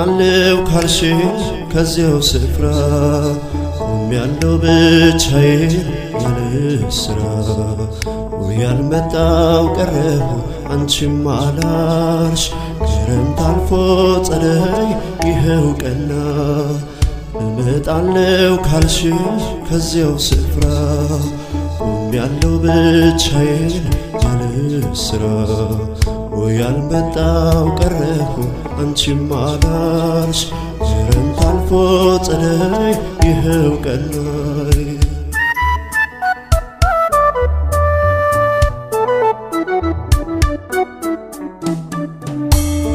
እመጣለሁ ካልሽ ከዚያው ስፍራ ቆም ያለው ብቻዬን ያለ ስራ። ያልመጣው ቀረሁ አንቺም አላልሽ ክረምት አልፎ ጸደይ ይኸው ቀና። እመጣለሁ ካልሽ ከዚያው ስፍራ ቆም ያለው ብቻዬን ያለ ስራ ወይ ያልመጣው ቀረሁ አንቺም አላልሽ ክረምት አልፎ ጸደይ ይኸው ቀናይ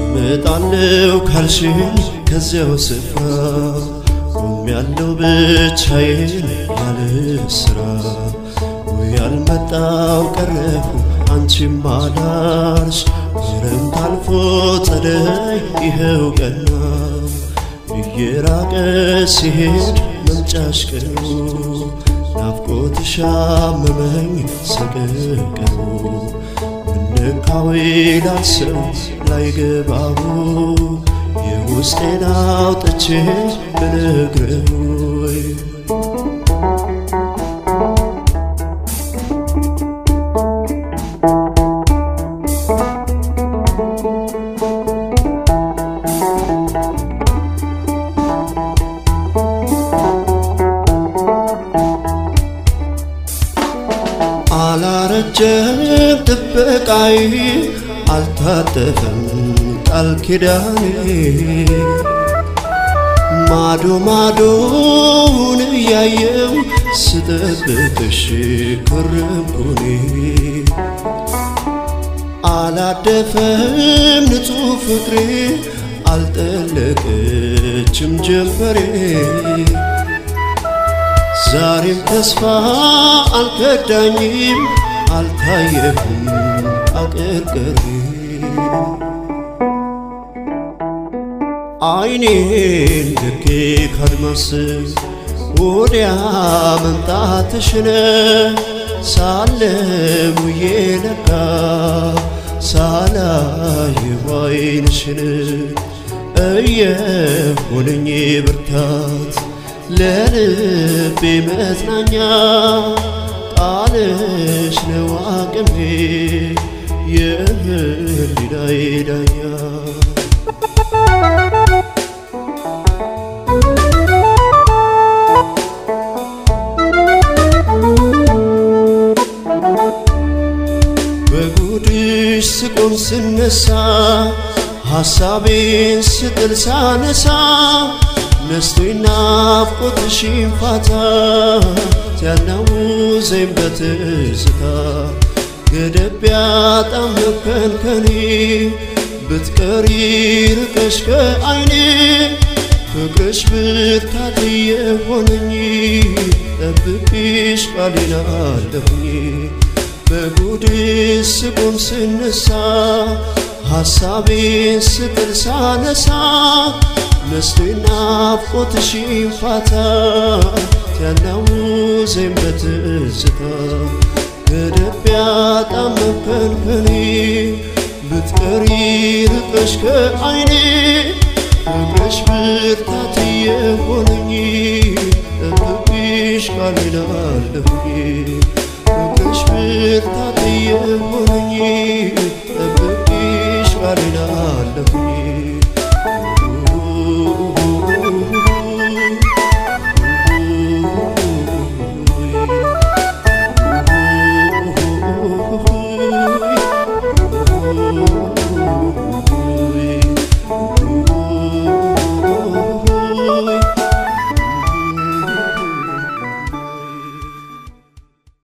እመጣለሁ ካልሽኝ ከዚያው ስፍራ ቆም ያለው ብቻዬን ያለ ስራ ያልመጣው ቀረሁ አንቺም አላልሽ ክረምት አልፎ ጸደይ ይኸው ቀና እየራቀ ሲሄድ መምጫሽ ቀኑ። ናፍቆትሽ አመመኝ ሰቀቀኑ ምነካው ይላል ሰው ላይገባው? የውስጤን አውጥቼ ብነግረው አላረጀም ጥበቃይ አልታጠፈም ቃል ኪዳኔ። ማዶ ማዶውን እያየው ስጠብቅሽ ከረምኩኔ አላደፈም ንጹሕ ፍቅሬ አልጠለቀችም ጀንበሬ። ዛሬም ተስፋ አልከዳኝም አልታየሁም አቀርቀሬ አይኔን ልኬ ካድማስ ወዲያ መምጣትሽነ ሳለሙዬ ለካ ሳላየው አይንሽን እየሆነኝ ብርታት ለልቤ መጽናኛ ቃልሽ ነው አቅሜ የህሊናዬ ዳኛ። በጉድሽ ስቆም ስነሳ ሐሳቤን ስጥል ሳነሳ ነስቶኝ ናፍቆትሽን ፋታ ሲያናውዘኝ በትዝታ ገደብ ቢያጣም መከንከኔ ብትቀሪ ርቀሽ ከዓይኔ ፍቅርሽ ብርታት የሆነኝ ጠብቅሽ ቃሌን አለሁኝ። በጉድሽ ስቆም ስነሳ ሐሳቤን ስጥል ሳነሳ ነስቶኝ ናፍቆትሽን ፋታ ሲያናውዘኝ በትዝታ ገደብ ቢያጣም መከንከኔ ብትቀሪ ርቀሽ ከዓይኔ ፍቅርሽ ብርታት የሆነኝ ጠብቅሽ ቃሌን አለሁኝ ፍቅርሽ ብርታት የሆነኝ